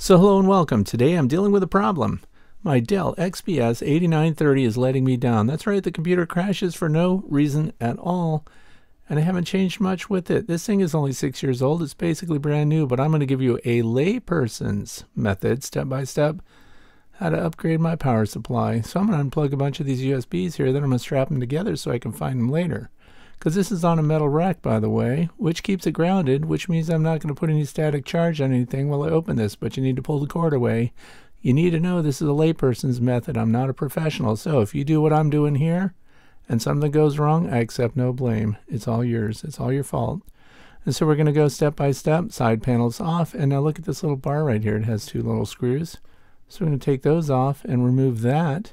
So hello and welcome. Today I'm dealing with a problem. My Dell XPS 8930 is letting me down. That's right, the computer crashes for no reason at all. And I haven't changed much with it. This thing is only six years old. It's basically brand new, but I'm going to give you a layperson's method, step by step, how to upgrade my power supply. So I'm going to unplug a bunch of these USBs here, then I'm going to strap them together so I can find them later because this is on a metal rack, by the way, which keeps it grounded, which means I'm not going to put any static charge on anything while I open this, but you need to pull the cord away. You need to know this is a layperson's method. I'm not a professional. So if you do what I'm doing here and something goes wrong, I accept no blame. It's all yours. It's all your fault. And so we're going to go step by step, side panels off, and now look at this little bar right here. It has two little screws. So we're going to take those off and remove that.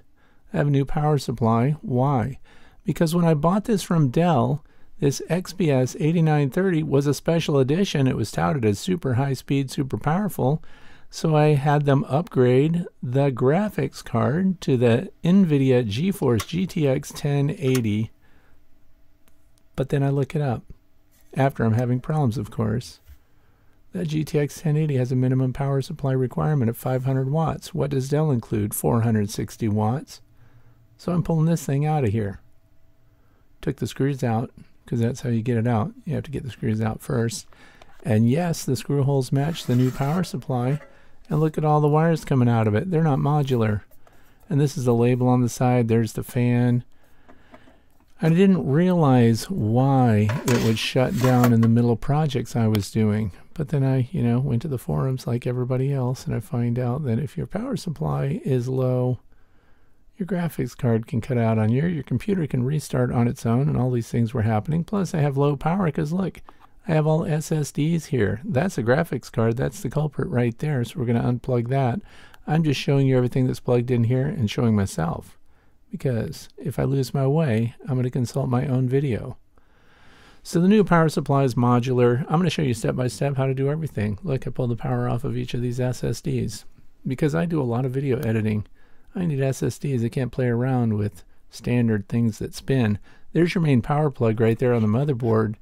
I have a new power supply. Why? Because when I bought this from Dell, this XPS 8930 was a special edition. It was touted as super high speed, super powerful. So I had them upgrade the graphics card to the NVIDIA GeForce GTX 1080. But then I look it up after I'm having problems, of course. That GTX 1080 has a minimum power supply requirement of 500 watts. What does Dell include? 460 watts. So I'm pulling this thing out of here took the screws out because that's how you get it out. You have to get the screws out first. And yes, the screw holes match the new power supply. And look at all the wires coming out of it. They're not modular. And this is the label on the side. There's the fan. I didn't realize why it would shut down in the middle of projects I was doing. But then I, you know, went to the forums like everybody else and I find out that if your power supply is low, your graphics card can cut out on your your computer can restart on its own and all these things were happening. Plus i have low power because look i have all ssds here. That's a graphics card. That's the culprit right there. So we're going to unplug that. I'm just showing you everything that's plugged in here and showing myself. Because if i lose my way i'm going to consult my own video. So the new power supply is modular. I'm going to show you step by step how to do everything. Look i pulled the power off of each of these ssds because i do a lot of video editing I need SSDs. I can't play around with standard things that spin. There's your main power plug right there on the motherboard.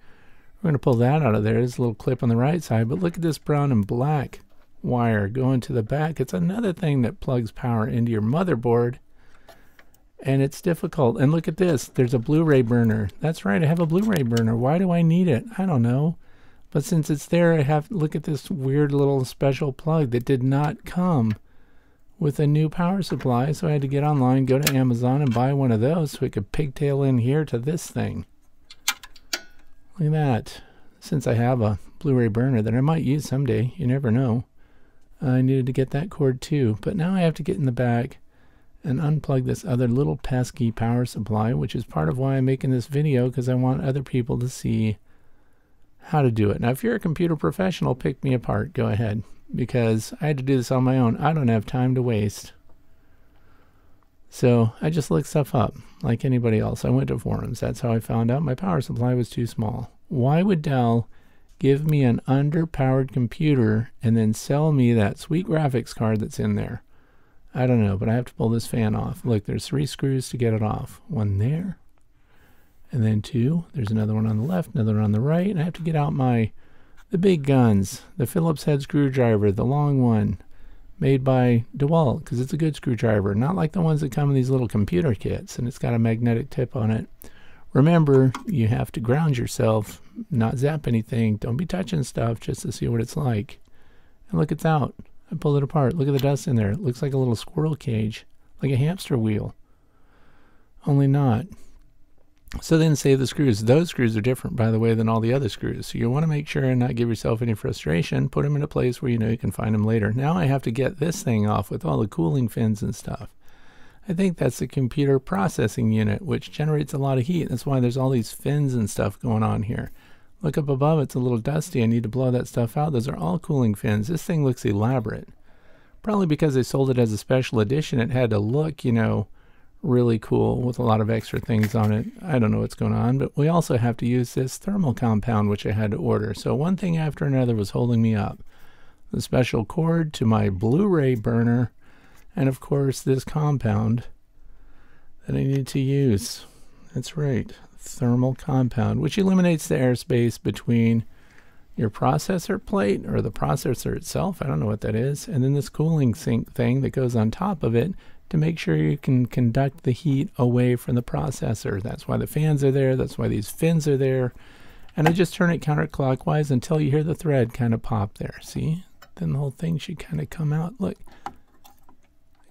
We're going to pull that out of there. There's a little clip on the right side, but look at this brown and black wire going to the back. It's another thing that plugs power into your motherboard, and it's difficult. And look at this. There's a Blu-ray burner. That's right. I have a Blu-ray burner. Why do I need it? I don't know. But since it's there, I have look at this weird little special plug that did not come with a new power supply. So I had to get online, go to Amazon, and buy one of those so we could pigtail in here to this thing. Look at that. Since I have a Blu-ray burner that I might use someday, you never know. I needed to get that cord too. But now I have to get in the back and unplug this other little pesky power supply, which is part of why I'm making this video, because I want other people to see how to do it. Now, if you're a computer professional, pick me apart. Go ahead because I had to do this on my own. I don't have time to waste. So I just looked stuff up like anybody else. I went to forums. That's how I found out my power supply was too small. Why would Dell give me an underpowered computer and then sell me that sweet graphics card that's in there? I don't know, but I have to pull this fan off. Look, there's three screws to get it off. One there, and then two. There's another one on the left, another one on the right. And I have to get out my the big guns, the Phillips head screwdriver, the long one, made by DeWalt, because it's a good screwdriver, not like the ones that come in these little computer kits, and it's got a magnetic tip on it. Remember, you have to ground yourself, not zap anything. Don't be touching stuff just to see what it's like. And look, it's out. I pulled it apart. Look at the dust in there. It looks like a little squirrel cage, like a hamster wheel. Only not. So then save the screws. Those screws are different, by the way, than all the other screws. So you want to make sure and not give yourself any frustration. Put them in a place where you know you can find them later. Now I have to get this thing off with all the cooling fins and stuff. I think that's the computer processing unit, which generates a lot of heat. That's why there's all these fins and stuff going on here. Look up above, it's a little dusty. I need to blow that stuff out. Those are all cooling fins. This thing looks elaborate. Probably because they sold it as a special edition, it had to look, you know, really cool with a lot of extra things on it. I don't know what's going on, but we also have to use this thermal compound, which I had to order. So one thing after another was holding me up. The special cord to my Blu-ray burner, and of course this compound that I need to use. That's right, thermal compound, which eliminates the airspace between your processor plate or the processor itself. I don't know what that is. And then this cooling sink thing that goes on top of it to make sure you can conduct the heat away from the processor. That's why the fans are there. That's why these fins are there. And I just turn it counterclockwise until you hear the thread kind of pop there. See? Then the whole thing should kind of come out. Look, it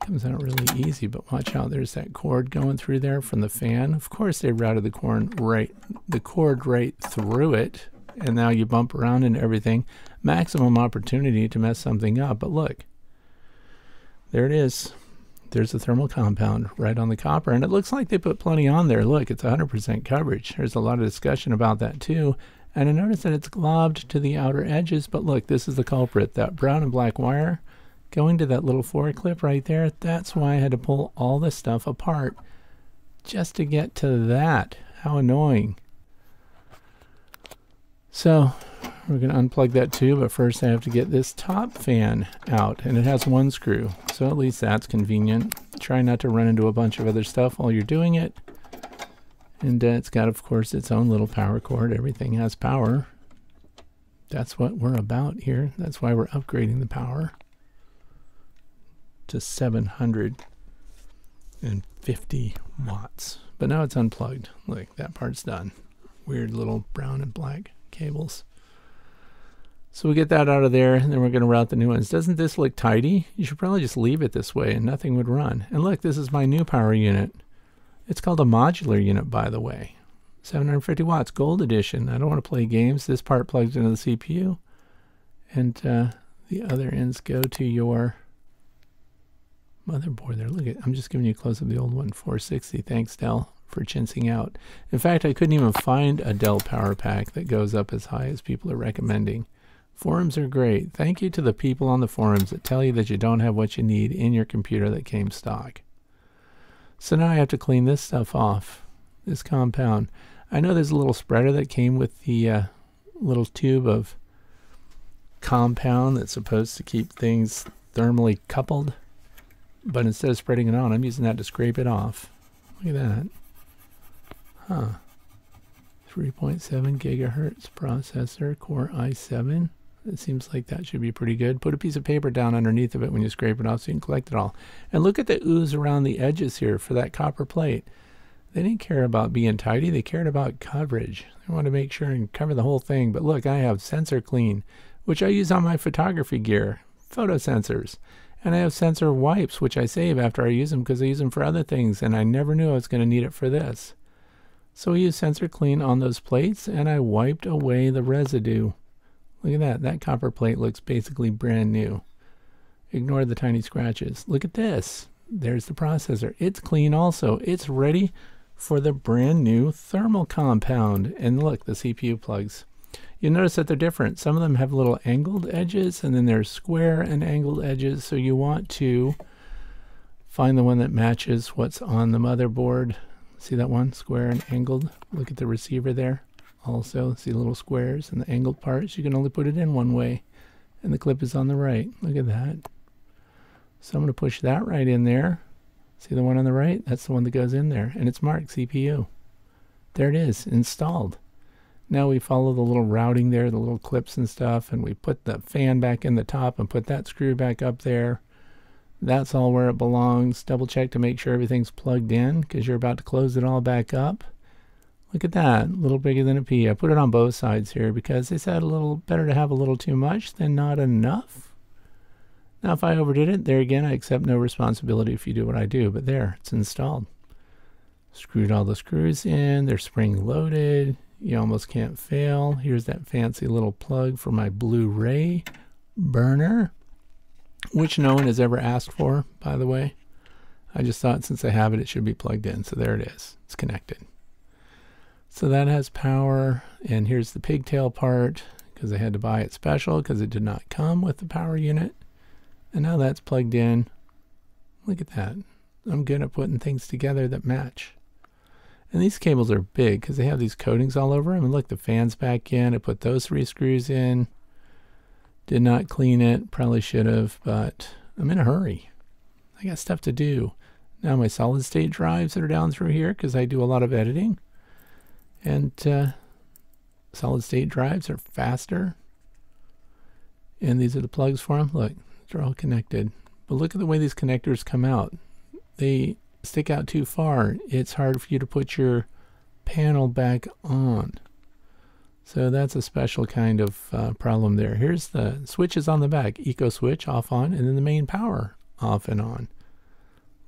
comes out really easy, but watch out. There's that cord going through there from the fan. Of course, they routed the cord right, the cord right through it and now you bump around and everything. Maximum opportunity to mess something up. But look, there it is. There's a thermal compound right on the copper, and it looks like they put plenty on there. Look, it's 100% coverage. There's a lot of discussion about that too. And I noticed that it's globbed to the outer edges, but look, this is the culprit. That brown and black wire going to that little four clip right there, that's why I had to pull all this stuff apart just to get to that. How annoying. So we're going to unplug that too, but first I have to get this top fan out, and it has one screw, so at least that's convenient. Try not to run into a bunch of other stuff while you're doing it. And uh, it's got, of course, its own little power cord. Everything has power. That's what we're about here. That's why we're upgrading the power to 750 watts. But now it's unplugged. Look, that part's done. Weird little brown and black cables. So we get that out of there, and then we're going to route the new ones. Doesn't this look tidy? You should probably just leave it this way, and nothing would run. And look, this is my new power unit. It's called a modular unit, by the way. 750 watts, gold edition. I don't want to play games. This part plugs into the CPU, and uh, the other ends go to your motherboard there. Look at, I'm just giving you a close up of the old one, 460. Thanks, Dell for chinsing out. In fact, I couldn't even find a Dell Power Pack that goes up as high as people are recommending. Forums are great. Thank you to the people on the forums that tell you that you don't have what you need in your computer that came stock. So now I have to clean this stuff off, this compound. I know there's a little spreader that came with the uh, little tube of compound that's supposed to keep things thermally coupled. But instead of spreading it on, I'm using that to scrape it off. Look at that. Huh. 3.7 gigahertz processor, Core i7. It seems like that should be pretty good. Put a piece of paper down underneath of it when you scrape it off so you can collect it all. And look at the ooze around the edges here for that copper plate. They didn't care about being tidy. They cared about coverage. They wanted to make sure and cover the whole thing. But look, I have Sensor Clean, which I use on my photography gear, photo sensors. And I have sensor wipes, which I save after I use them because I use them for other things. And I never knew I was going to need it for this. So I used sensor clean on those plates and I wiped away the residue. Look at that. That copper plate looks basically brand new. Ignore the tiny scratches. Look at this. There's the processor. It's clean also. It's ready for the brand new thermal compound. And look, the CPU plugs. You'll notice that they're different. Some of them have little angled edges and then there's square and angled edges. So you want to find the one that matches what's on the motherboard. See that one? Square and angled. Look at the receiver there. Also, see the little squares and the angled parts? You can only put it in one way. And the clip is on the right. Look at that. So I'm going to push that right in there. See the one on the right? That's the one that goes in there. And it's marked CPU. There it is, installed. Now we follow the little routing there, the little clips and stuff, and we put the fan back in the top and put that screw back up there. That's all where it belongs. Double check to make sure everything's plugged in because you're about to close it all back up. Look at that, a little bigger than a pea. I put it on both sides here because they said a little better to have a little too much than not enough. Now if I overdid it, there again, I accept no responsibility if you do what I do, but there, it's installed. Screwed all the screws in, they're spring loaded. You almost can't fail. Here's that fancy little plug for my Blu-ray burner which no one has ever asked for, by the way. I just thought since I have it, it should be plugged in. So there it is. It's connected. So that has power. And here's the pigtail part because I had to buy it special because it did not come with the power unit. And now that's plugged in. Look at that. I'm good at putting things together that match. And these cables are big because they have these coatings all over them. And look, the fan's back in. I put those three screws in. Did not clean it. Probably should have, but I'm in a hurry. I got stuff to do. Now my solid state drives that are down through here because I do a lot of editing. And uh, solid state drives are faster And these are the plugs for them. Look, they're all connected. But look at the way these connectors come out. They stick out too far. It's hard for you to put your panel back on. So that's a special kind of uh, problem there. Here's the switches on the back. Eco switch off on and then the main power off and on.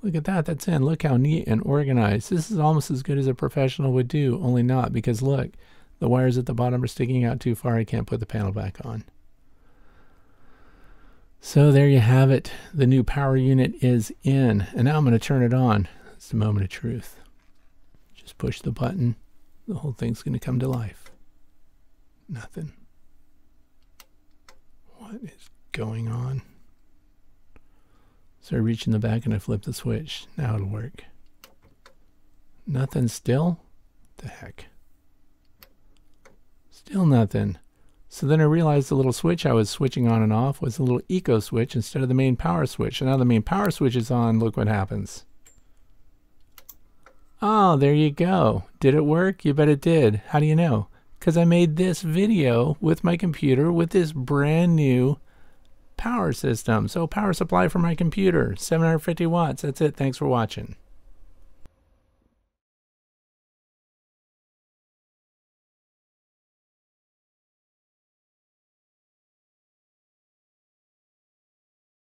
Look at that, that's in. Look how neat and organized. This is almost as good as a professional would do, only not because look, the wires at the bottom are sticking out too far. I can't put the panel back on. So there you have it. The new power unit is in. And now I'm going to turn it on. It's the moment of truth. Just push the button. The whole thing's going to come to life. Nothing. What is going on? So I reach in the back and I flip the switch. Now it'll work. Nothing still? the heck? Still nothing. So then I realized the little switch I was switching on and off was a little eco switch instead of the main power switch. So now the main power switch is on. Look what happens. Oh, there you go. Did it work? You bet it did. How do you know? Because I made this video with my computer with this brand new power system. So power supply for my computer, 750 watts. That's it. Thanks for watching.